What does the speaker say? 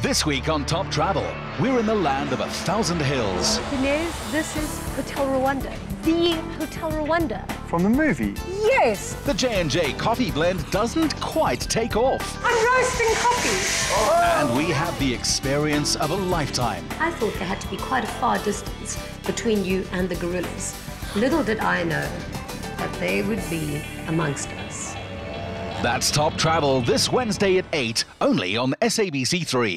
This week on Top Travel, we're in the land of a thousand hills. Janez, this is Hotel Rwanda, the Hotel Rwanda. From the movie? Yes, The J&J coffee blend doesn't quite take off. I'm roasting coffee. And we have the experience of a lifetime. I thought there had to be quite a far distance between you and the gorillas. Little did I know that they would be amongst us. That's Top Travel this Wednesday at 8, only on SABC3.